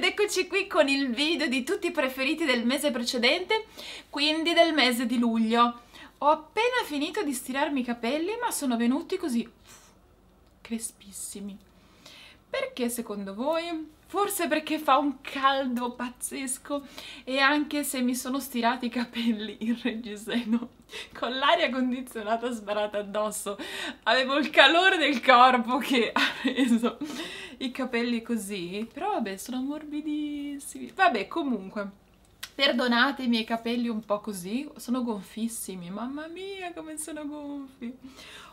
ed eccoci qui con il video di tutti i preferiti del mese precedente, quindi del mese di luglio. Ho appena finito di stirarmi i capelli ma sono venuti così crespissimi. Perché secondo voi? Forse perché fa un caldo pazzesco e anche se mi sono stirati i capelli in reggiseno con l'aria condizionata sparata addosso avevo il calore del corpo che ha reso i capelli così. Però vabbè sono morbidissimi. Vabbè comunque perdonate i miei capelli un po' così. Sono gonfissimi mamma mia come sono gonfi.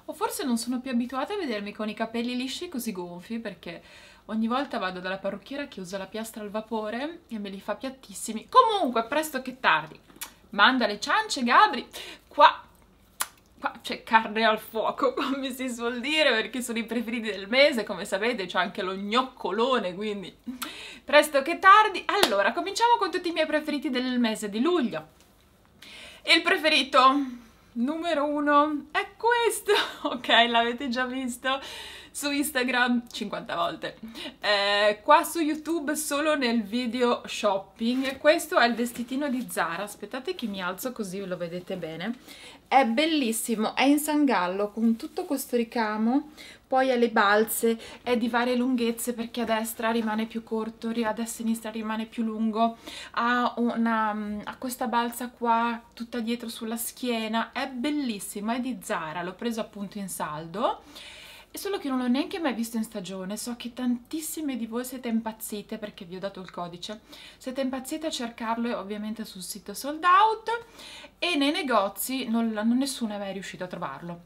O forse non sono più abituata a vedermi con i capelli lisci così gonfi perché ogni volta vado dalla parrucchiera che usa la piastra al vapore e me li fa piattissimi. Comunque, presto che tardi, manda le ciance Gabri, qua qua c'è carne al fuoco, come si suol dire, perché sono i preferiti del mese, come sapete c'è anche lo gnoccolone, quindi presto che tardi. Allora, cominciamo con tutti i miei preferiti del mese di luglio. Il preferito numero uno è questo, ok, l'avete già visto su Instagram 50 volte, eh, qua su YouTube solo nel video shopping, questo è il vestitino di Zara, aspettate che mi alzo così lo vedete bene, è bellissimo, è in sangallo con tutto questo ricamo, poi ha le balze, è di varie lunghezze perché a destra rimane più corto, a sinistra rimane più lungo, ha, una, ha questa balza qua tutta dietro sulla schiena, è bellissimo, è di Zara, l'ho preso appunto in saldo, solo che non l'ho neanche mai visto in stagione, so che tantissime di voi siete impazzite perché vi ho dato il codice, siete impazzite a cercarlo ovviamente sul sito sold out e nei negozi non, non nessuno è mai riuscito a trovarlo,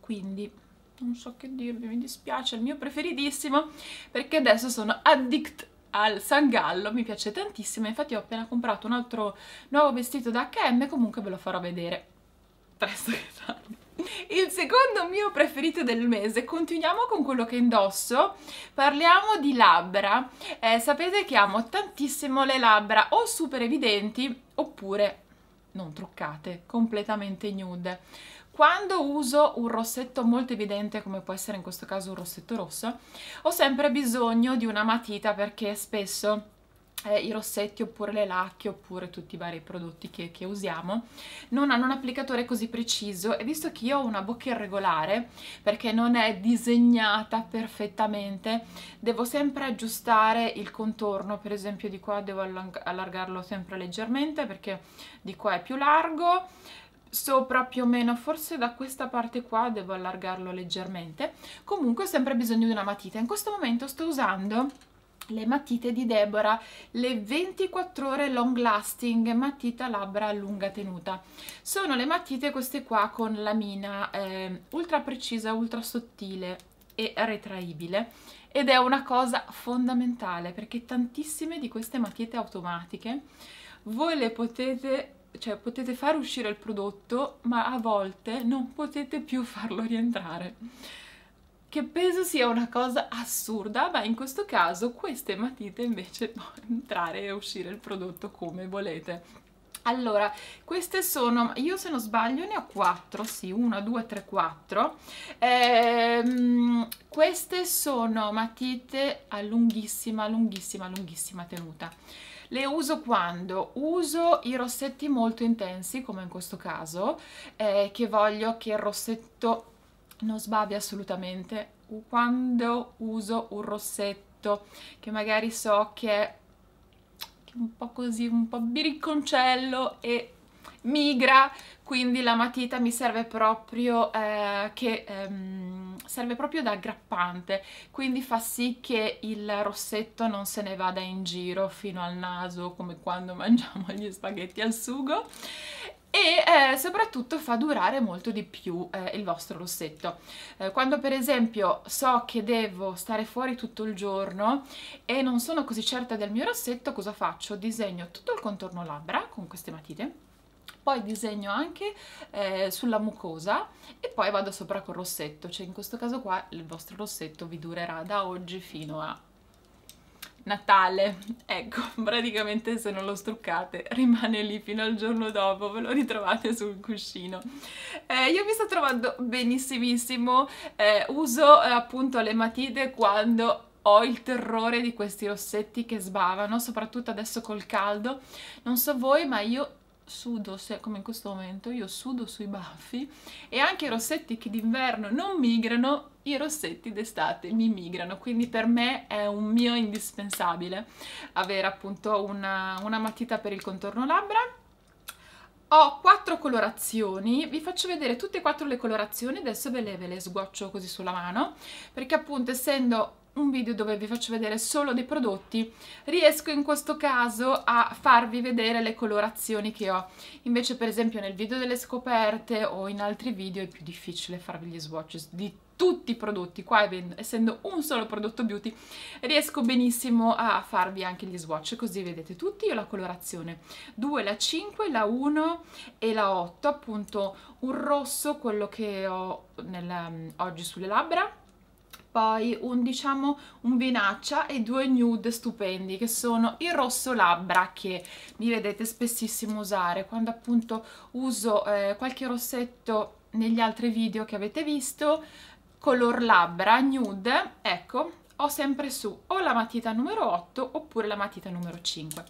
quindi non so che dirvi, mi dispiace, è il mio preferitissimo perché adesso sono addict al sangallo, mi piace tantissimo, infatti ho appena comprato un altro nuovo vestito da H&M, comunque ve lo farò vedere. Presto che tardi. Il secondo mio preferito del mese, continuiamo con quello che indosso, parliamo di labbra. Eh, sapete che amo tantissimo le labbra o super evidenti oppure non truccate, completamente nude. Quando uso un rossetto molto evidente, come può essere in questo caso un rossetto rosso, ho sempre bisogno di una matita perché spesso eh, i rossetti oppure le lacche oppure tutti i vari prodotti che, che, usiamo non hanno un applicatore così preciso e visto che io ho una bocca irregolare perché non è disegnata perfettamente devo sempre aggiustare il contorno per esempio di qua devo allargarlo sempre leggermente perché di qua è più largo sopra più o meno, forse da questa parte qua devo allargarlo leggermente. Comunque ho sempre bisogno di una matita. In questo momento sto usando le matite di Deborah, le 24 ore long lasting matita labbra a lunga tenuta. Sono le matite queste qua con lamina eh, ultra precisa, ultra sottile e retraibile ed è una cosa fondamentale perché tantissime di queste matite automatiche voi le potete cioè potete far uscire il prodotto ma a volte non potete più farlo rientrare che penso sia una cosa assurda ma in questo caso queste matite invece possono entrare e uscire il prodotto come volete allora, queste sono, io se non sbaglio ne ho 4, sì, 1, 2, 3, 4. Ehm, queste sono matite a lunghissima, lunghissima, lunghissima tenuta. Le uso quando uso i rossetti molto intensi, come in questo caso, eh, che voglio che il rossetto non sbavi assolutamente. Quando uso un rossetto che magari so che è un po' così, un po' biricconcello e migra, quindi la matita mi serve proprio eh, che ehm, serve proprio da aggrappante, quindi fa sì che il rossetto non se ne vada in giro fino al naso come quando mangiamo gli spaghetti al sugo e eh, soprattutto fa durare molto di più eh, il vostro rossetto. Eh, quando per esempio so che devo stare fuori tutto il giorno e non sono così certa del mio rossetto, cosa faccio? Disegno tutto il contorno labbra con queste matite poi disegno anche eh, sulla mucosa e poi vado sopra col rossetto, cioè in questo caso qua il vostro rossetto vi durerà da oggi fino a Natale, ecco, praticamente se non lo struccate rimane lì fino al giorno dopo, ve lo ritrovate sul cuscino. Eh, io mi sto trovando benissimissimo, eh, uso eh, appunto le matite quando ho il terrore di questi rossetti che sbavano, soprattutto adesso col caldo. Non so voi, ma io sudo, se, come in questo momento, io sudo sui baffi e anche i rossetti che d'inverno non migrano, i rossetti d'estate mi migrano, quindi per me è un mio indispensabile avere appunto una, una matita per il contorno labbra. Ho quattro colorazioni, vi faccio vedere tutte e quattro le colorazioni, adesso ve le, ve le sguoccio così sulla mano, perché appunto essendo un video dove vi faccio vedere solo dei prodotti, riesco in questo caso a farvi vedere le colorazioni che ho. Invece per esempio nel video delle scoperte o in altri video è più difficile farvi gli swatches di tutti i prodotti, qua essendo un solo prodotto beauty riesco benissimo a farvi anche gli swatch, così vedete tutti, io la colorazione. 2, la 5, la 1 e la 8, appunto un rosso, quello che ho nel, oggi sulle labbra, poi un diciamo un vinaccia e due nude stupendi che sono il rosso labbra che mi vedete spessissimo usare. Quando appunto uso eh, qualche rossetto negli altri video che avete visto color labbra nude ecco ho sempre su o la matita numero 8 oppure la matita numero 5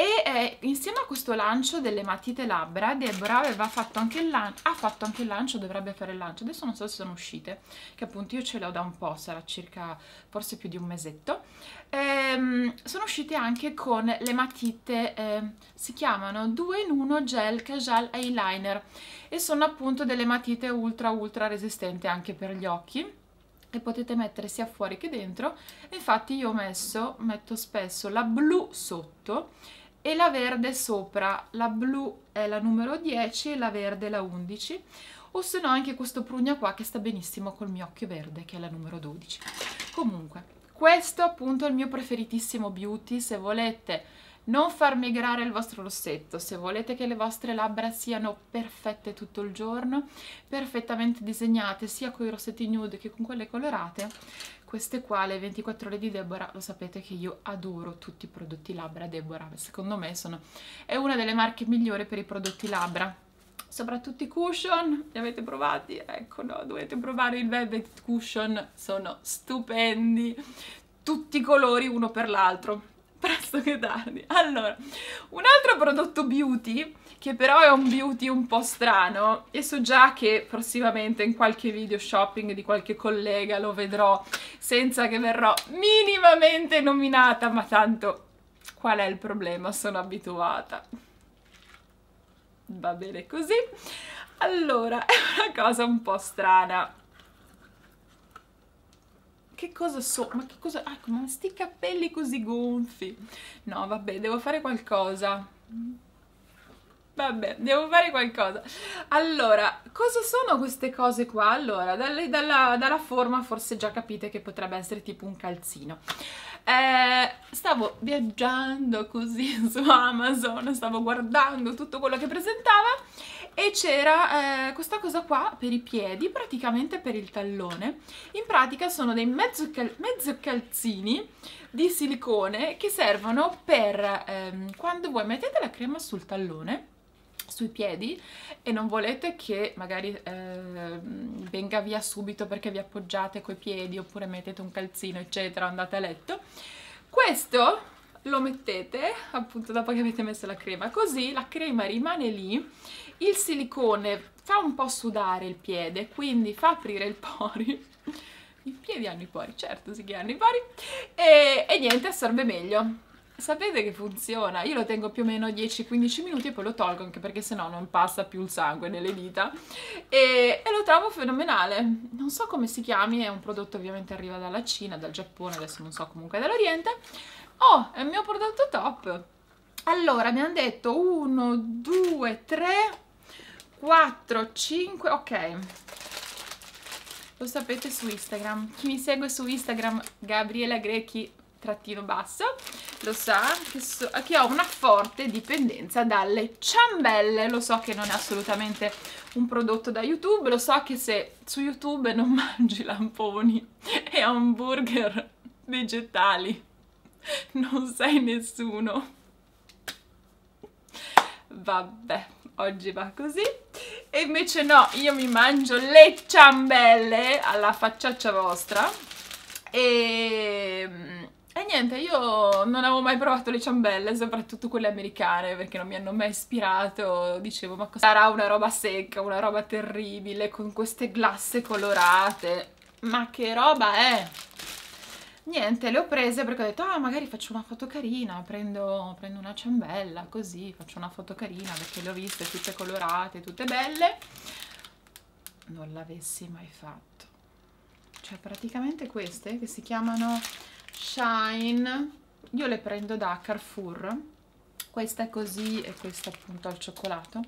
e eh, insieme a questo lancio delle matite labbra Deborah aveva fatto anche il lancio ha fatto anche il lancio, dovrebbe fare il lancio. Adesso non so se sono uscite che appunto io ce le ho da un po', sarà circa forse più di un mesetto. Ehm, sono uscite anche con le matite eh, si chiamano 2 in 1 gel casual eyeliner e sono appunto delle matite ultra ultra resistenti anche per gli occhi. E potete mettere sia fuori che dentro. Infatti io ho messo metto spesso la blu sotto e la verde sopra, la blu è la numero 10 e la verde la 11 o se no anche questo prugna qua che sta benissimo col mio occhio verde che è la numero 12 comunque questo appunto è il mio preferitissimo beauty. Se volete non far migrare il vostro rossetto, se volete che le vostre labbra siano perfette tutto il giorno, perfettamente disegnate sia con i rossetti nude che con quelle colorate, queste qua, le 24 ore di Deborah, lo sapete che io adoro tutti i prodotti labbra Deborah, secondo me sono, è una delle marche migliori per i prodotti labbra. Soprattutto i cushion, li avete provati? Ecco no, dovete provare il velvet cushion, sono stupendi, tutti i colori uno per l'altro presto che tardi. Allora, un altro prodotto beauty, che però è un beauty un po' strano, e so già che prossimamente in qualche video shopping di qualche collega lo vedrò senza che verrò minimamente nominata, ma tanto qual è il problema? Sono abituata. Va bene così. Allora, è una cosa un po' strana che cosa so? Ma che cosa... Ah, ma sti capelli così gonfi. No, vabbè, devo fare qualcosa. Vabbè, devo fare qualcosa. Allora, cosa sono queste cose qua? Allora, dalle, dalla, dalla, forma forse già capite che potrebbe essere tipo un calzino. Eh, stavo viaggiando così su Amazon, stavo guardando tutto quello che presentava e c'era eh, questa cosa qua per i piedi, praticamente per il tallone. In pratica sono dei mezzo, cal mezzo calzini di silicone che servono per ehm, quando voi mettete la crema sul tallone sui piedi e non volete che magari eh, venga via subito perché vi appoggiate coi piedi oppure mettete un calzino eccetera andate a letto questo lo mettete appunto dopo che avete messo la crema. Così la crema rimane lì. Il silicone fa un po' sudare il piede quindi fa aprire il pori. I piedi hanno i pori certo sì che hanno i pori. E, e niente assorbe meglio. Sapete che funziona? Io lo tengo più o meno 10-15 minuti e poi lo tolgo anche perché sennò non passa più il sangue nelle dita. E, e, lo trovo fenomenale. Non so come si chiami è un prodotto ovviamente arriva dalla Cina dal Giappone adesso non so comunque dall'Oriente Oh, è il mio prodotto top. Allora, mi hanno detto 1, 2, 3, 4, 5, ok. Lo sapete su Instagram. Chi mi segue su Instagram, Gabriela Grechi trattino basso, lo sa che, so, che ho una forte dipendenza dalle ciambelle. Lo so che non è assolutamente un prodotto da YouTube, lo so che se su YouTube non mangi lamponi e hamburger vegetali non sei nessuno. Vabbè, oggi va così. E invece no, io mi mangio le ciambelle alla facciaccia vostra. e... E niente, io non avevo mai provato le ciambelle, soprattutto quelle americane, perché non mi hanno mai ispirato. Dicevo, ma sarà una roba secca, una roba terribile, con queste glasse colorate. Ma che roba è? Niente, le ho prese perché ho detto, ah, magari faccio una foto carina, prendo, prendo una ciambella, così, faccio una foto carina, perché le ho viste tutte colorate, tutte belle. Non l'avessi mai fatto. Cioè, praticamente queste, che si chiamano Shine, io le prendo da Carrefour, questa è così e questa appunto al cioccolato.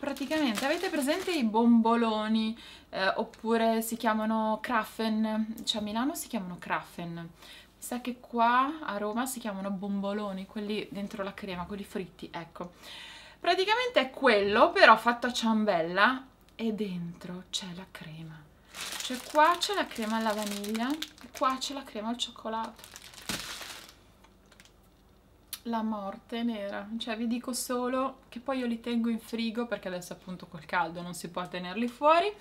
Praticamente avete presente i bomboloni eh, oppure si chiamano Krafen, cioè a Milano si chiamano Krafen, mi sa che qua a Roma si chiamano bomboloni, quelli dentro la crema, quelli fritti, ecco. Praticamente è quello però fatto a ciambella e dentro c'è la crema. Cioè qua c'è la crema alla vaniglia, qua c'è la crema al cioccolato. La morte nera, cioè vi dico solo che poi io li tengo in frigo perché adesso appunto col caldo non si può tenerli fuori.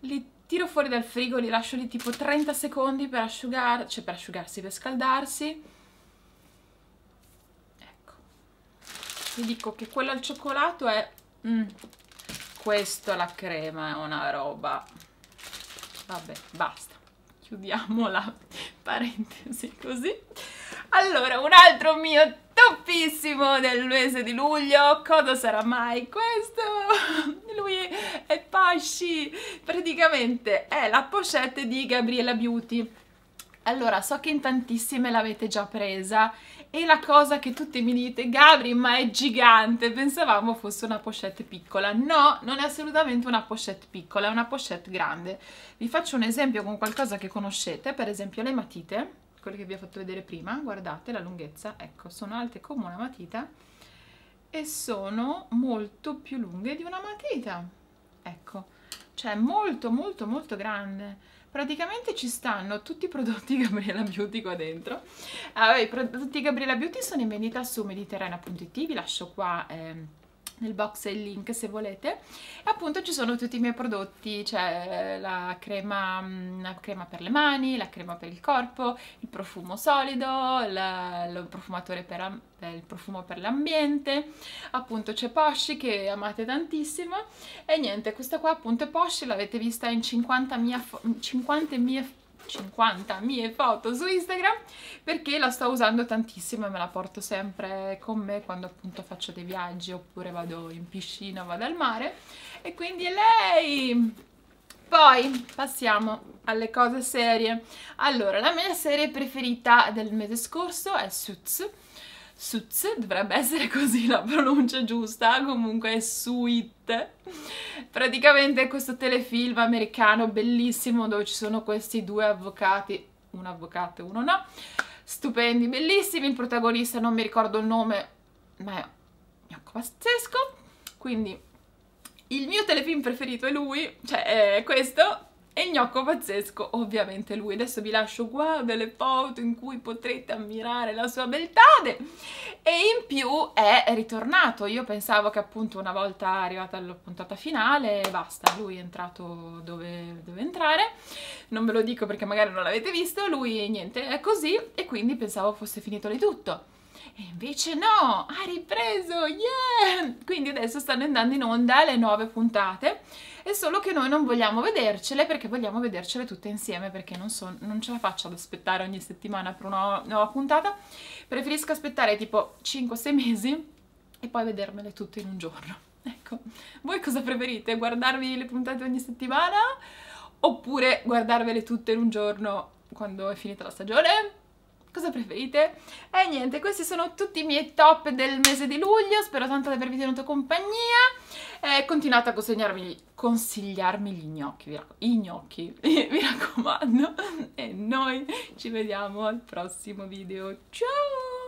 Li tiro fuori dal frigo, li lascio lì tipo 30 secondi per asciugare, cioè per asciugarsi, per scaldarsi. Ecco. Vi dico che quello al cioccolato è... Mm, questo la crema è una roba vabbè basta chiudiamo la parentesi così allora un altro mio toppissimo del mese di luglio. Cosa sarà mai questo? Lui è Pasci. Praticamente è la pochette di Gabriella Beauty. Allora so che in tantissime l'avete già presa e la cosa che tutti mi dite, Gabri, ma è gigante, pensavamo fosse una pochette piccola. No, non è assolutamente una pochette piccola, è una pochette grande. Vi faccio un esempio con qualcosa che conoscete, per esempio le matite, quelle che vi ho fatto vedere prima, guardate la lunghezza, ecco, sono alte come una matita e sono molto più lunghe di una matita. Ecco, cioè molto molto molto grande praticamente ci stanno tutti i prodotti Gabriela Beauty qua dentro. Allora, I prodotti Gabriela Beauty sono in vendita su mediterranea.it, vi lascio qua... Eh, nel box il link se volete. E appunto ci sono tutti i miei prodotti cioè la crema, mm, la crema per le mani, la crema per il corpo il profumo solido la, il profumatore per, il profumo per l'ambiente. Appunto c'è Poshi che amate tantissimo. E niente questa qua appunto è Poshi l'avete vista in 50 mie, 50 mie 50 mie foto su Instagram perché la sto usando tantissimo e me la porto sempre con me quando appunto faccio dei viaggi oppure vado in piscina, vado al mare e quindi è lei! Poi passiamo alle cose serie. Allora, la mia serie preferita del mese scorso è Suits Suits, dovrebbe essere così la pronuncia giusta, comunque è Sweet. Praticamente questo telefilm americano bellissimo dove ci sono questi due avvocati, un avvocato e uno no, stupendi, bellissimi, il protagonista non mi ricordo il nome, ma è pazzesco, quindi il mio telefilm preferito è lui, cioè è questo, e il gnocco pazzesco, ovviamente lui. Adesso vi lascio qua delle foto in cui potrete ammirare la sua beltà. E in più è ritornato. Io pensavo che appunto una volta arrivata alla puntata finale, basta, lui è entrato dove deve entrare. Non ve lo dico perché magari non l'avete visto. Lui niente, è così e quindi pensavo fosse finito di tutto. E invece no, ha ripreso, yeah! Quindi adesso stanno andando in onda le nuove puntate è solo che noi non vogliamo vedercele perché vogliamo vedercele tutte insieme perché non, so, non ce la faccio ad aspettare ogni settimana per una nuova puntata preferisco aspettare tipo 5-6 mesi e poi vedermele tutte in un giorno ecco, voi cosa preferite? guardarvi le puntate ogni settimana oppure guardarvele tutte in un giorno quando è finita la stagione? Cosa preferite? E niente, questi sono tutti i miei top del mese di luglio, spero tanto di avervi tenuto compagnia. Eh, continuate a consigliarmi, consigliarmi gli gnocchi, vi i gnocchi, vi raccomando. E noi ci vediamo al prossimo video. Ciao!